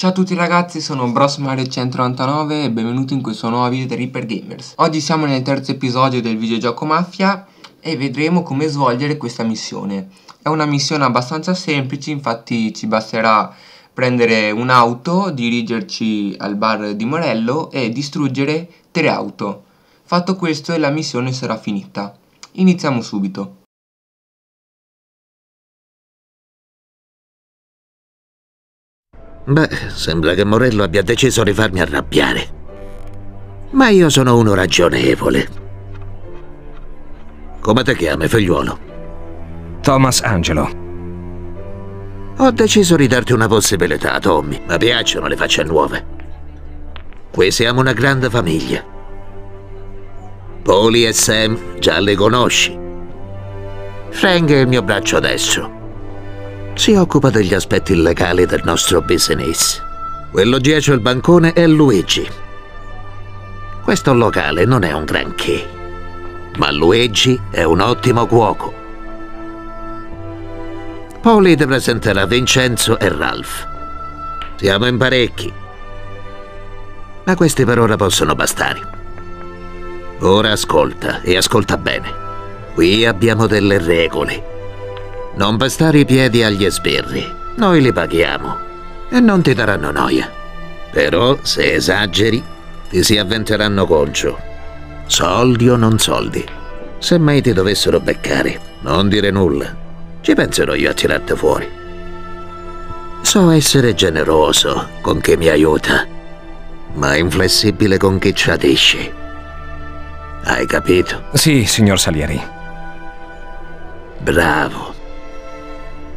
Ciao a tutti ragazzi, sono Bros Mario 199 e benvenuti in questo nuovo video di Reaper Gamers. Oggi siamo nel terzo episodio del videogioco Mafia e vedremo come svolgere questa missione. È una missione abbastanza semplice, infatti ci basterà prendere un'auto, dirigerci al bar di Morello e distruggere tre auto. Fatto questo la missione sarà finita. Iniziamo subito. Beh, sembra che Morello abbia deciso di farmi arrabbiare. Ma io sono uno ragionevole. Come ti chiami, figliuolo? Thomas Angelo. Ho deciso di darti una possibilità, Tommy. Mi piacciono le facce nuove. Qui siamo una grande famiglia. Polly e Sam già le conosci. Frank è il mio braccio destro si occupa degli aspetti illegali del nostro business. Quello dietro il bancone è Luigi. Questo locale non è un granché, ma Luigi è un ottimo cuoco. Poi ti presenterà Vincenzo e Ralph. Siamo in parecchi, ma questi per ora possono bastare. Ora ascolta e ascolta bene. Qui abbiamo delle regole non pestare i piedi agli sbirri. Noi li paghiamo e non ti daranno noia. Però, se esageri, ti si avventeranno concio. Soldi o non soldi. Se mai ti dovessero beccare, non dire nulla. Ci penserò io a tirarti fuori. So essere generoso con chi mi aiuta, ma inflessibile con chi tradisce. Hai capito? Sì, signor Salieri. Bravo.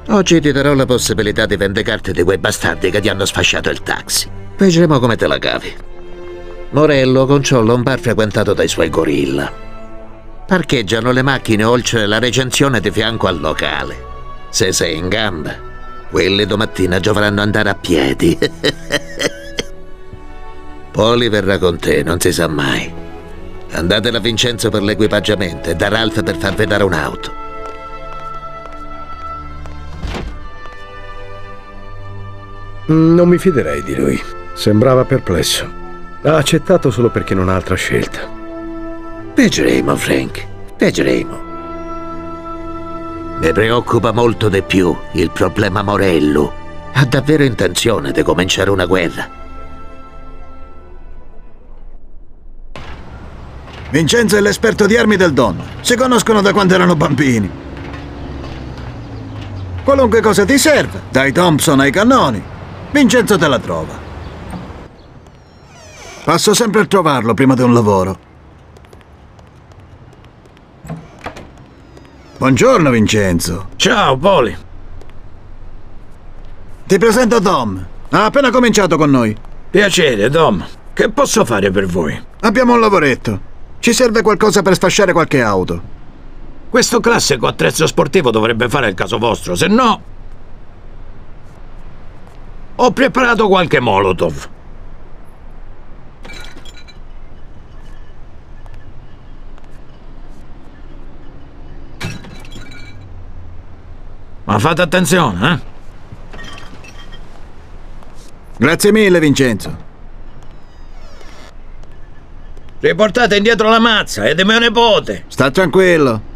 Oggi ti darò la possibilità di vendicarti di quei bastardi che ti hanno sfasciato il taxi. Vedremo come te la cavi. Morello controlla un bar frequentato dai suoi gorilla. Parcheggiano le macchine oltre la recensione di fianco al locale. Se sei in gamba, quelli domattina dovranno andare a piedi. Poli verrà con te, non si sa mai. Andate da Vincenzo per l'equipaggiamento e da Ralph per far vedere un'auto. Non mi fiderei di lui. Sembrava perplesso. Ha accettato solo perché non ha altra scelta. Vedremo, Frank. Vedremo. Mi preoccupa molto di più il problema Morello. Ha davvero intenzione di cominciare una guerra. Vincenzo è l'esperto di armi del Don. Si conoscono da quando erano bambini. Qualunque cosa ti serve, dai Thompson ai cannoni, Vincenzo te la trova. Passo sempre a trovarlo prima di un lavoro. Buongiorno, Vincenzo. Ciao, Poli. Ti presento Tom. Ha appena cominciato con noi. Piacere, Tom. Che posso fare per voi? Abbiamo un lavoretto. Ci serve qualcosa per sfasciare qualche auto. Questo classico attrezzo sportivo dovrebbe fare il caso vostro, se no ho preparato qualche molotov. Ma fate attenzione, eh? Grazie mille, Vincenzo. Riportate indietro la mazza, è di mio nipote. Sta tranquillo.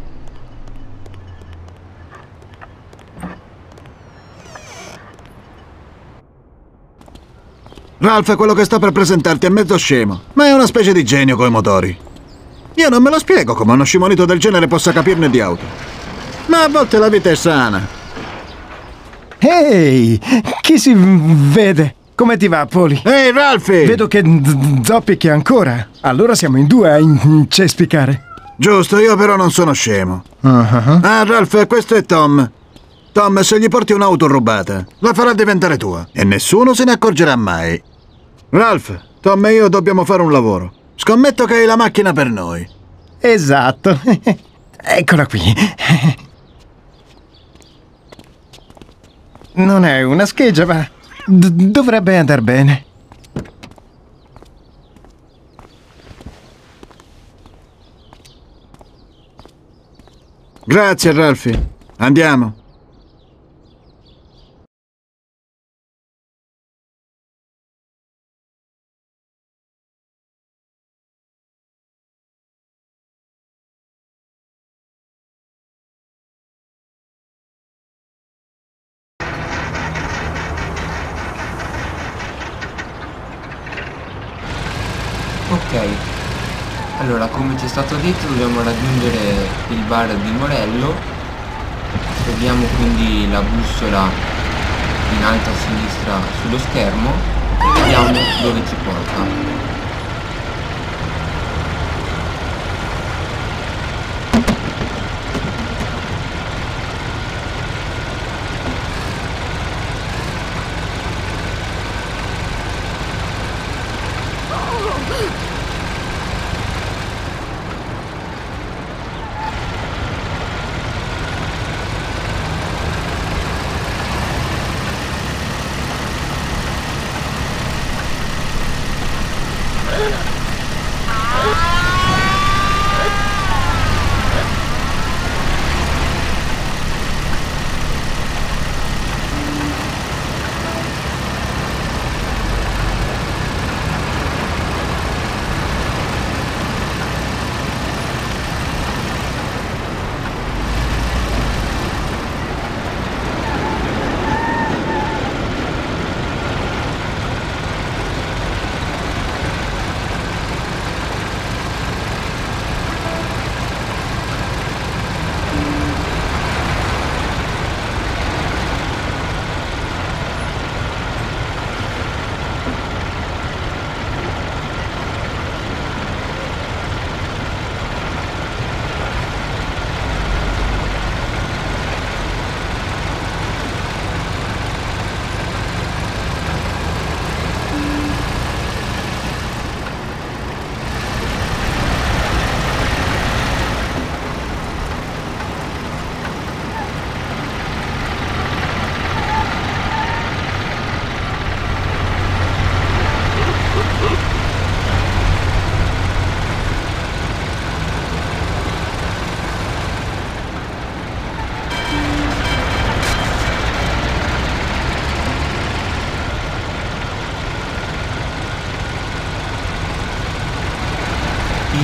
Ralph, quello che sta per presentarti è mezzo scemo, ma è una specie di genio coi motori. Io non me lo spiego come uno scimonito del genere possa capirne di auto. Ma a volte la vita è sana. Ehi, chi si vede? Come ti va, Poli? Ehi, Ralphie! Vedo che zoppichi ancora. Allora siamo in due a incespicare. Giusto, io però non sono scemo. Uh -huh. Ah, Ralph, questo è Tom. Tom, se gli porti un'auto rubata, la farà diventare tua. E nessuno se ne accorgerà mai. Ralph, Tom e io dobbiamo fare un lavoro. Scommetto che hai la macchina per noi. Esatto. Eccola qui. Non è una scheggia, ma dovrebbe andare bene. Grazie, Ralphie. Andiamo. Allora, come ci è stato detto, dobbiamo raggiungere il bar di Morello. Vediamo quindi la bussola in alto a sinistra sullo schermo e vediamo dove ci porta. Io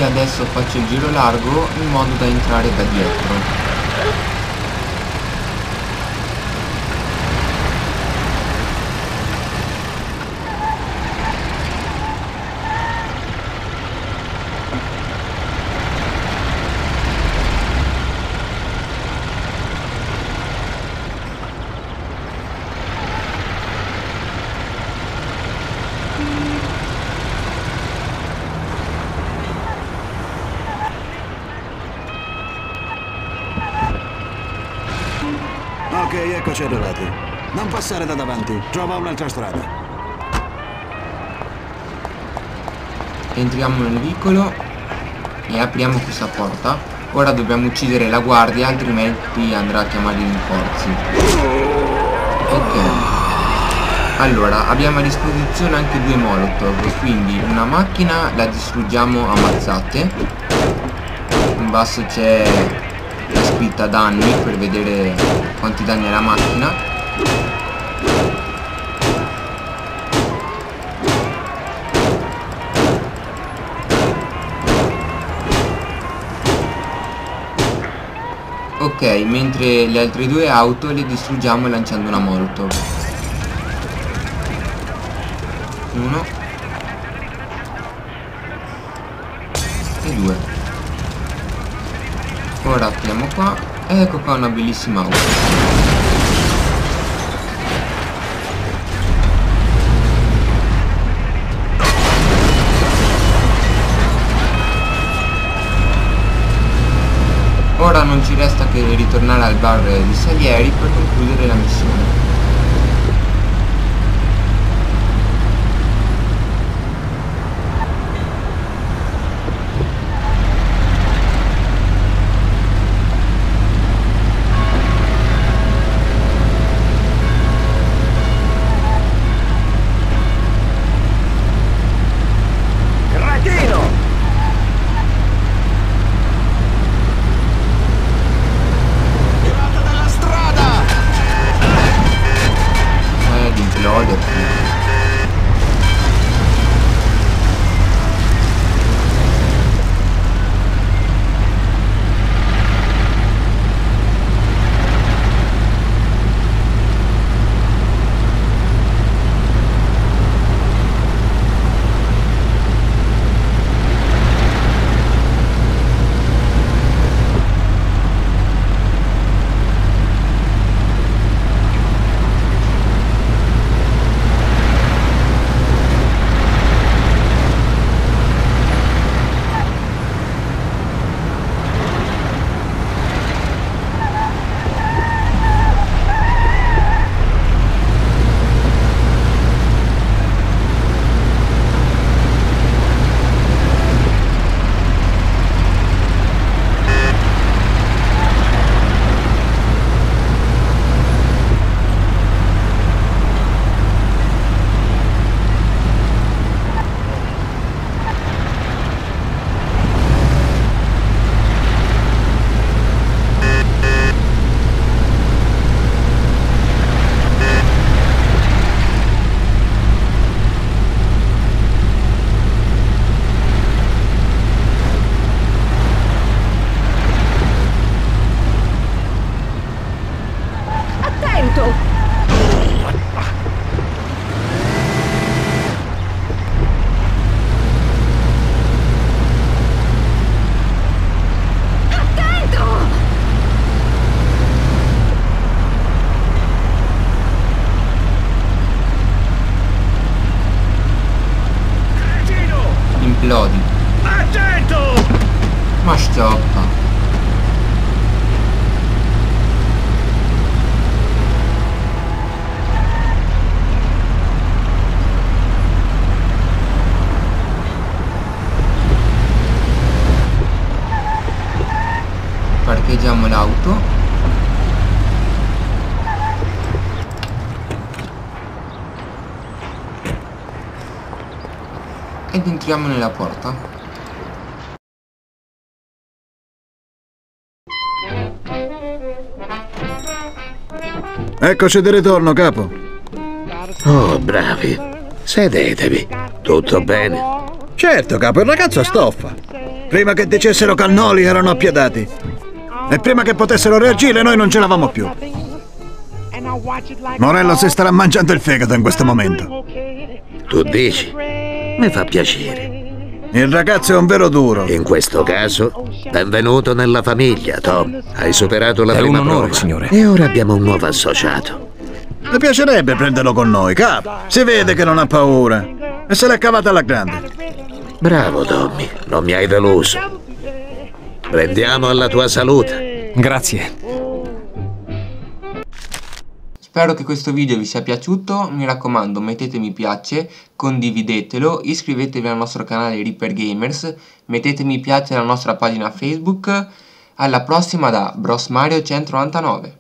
adesso faccio il giro largo in modo da entrare da dietro. Arrivati. Non passare da davanti, trova un'altra strada. Entriamo nel vicolo e apriamo questa porta. Ora dobbiamo uccidere la guardia, altrimenti andrà a chiamare i rinforzi. Ok. Allora, abbiamo a disposizione anche due molotov, quindi una macchina la distruggiamo a mazzate. In basso c'è la scritta danni per vedere quanti danni ha la macchina. Ok, mentre le altre due auto le distruggiamo lanciando una molotov. Uno. E due. Ora apriamo qua. Ecco qua una bellissima auto. Ora non ci resta che ritornare al bar di Salieri per concludere la missione. Lodi. Attento! Ma stoppa. Parcheggiamo l'auto. Ed entriamo nella porta. Eccoci di ritorno, capo. Oh, bravi. Sedetevi. Tutto bene? Certo, capo, il ragazzo a stoffa. Prima che dicessero cannoli erano appiedati. E prima che potessero reagire noi non ce l'avamo più. Morello si starà mangiando il fegato in questo momento. Tu dici? Mi fa piacere. Il ragazzo è un vero duro. In questo caso, benvenuto nella famiglia, Tom. Hai superato la È prima un onore, prova. signore. E ora abbiamo un nuovo associato. Mi piacerebbe prenderlo con noi, capo. Si vede che non ha paura. E se l'è cavata alla grande. Bravo, Tommy. Non mi hai deluso. Prendiamo alla tua salute. Grazie. Spero che questo video vi sia piaciuto, mi raccomando mettete mi piace, condividetelo, iscrivetevi al nostro canale Reaper Gamers, mettete mi piace alla nostra pagina Facebook, alla prossima da Bros Mario 199.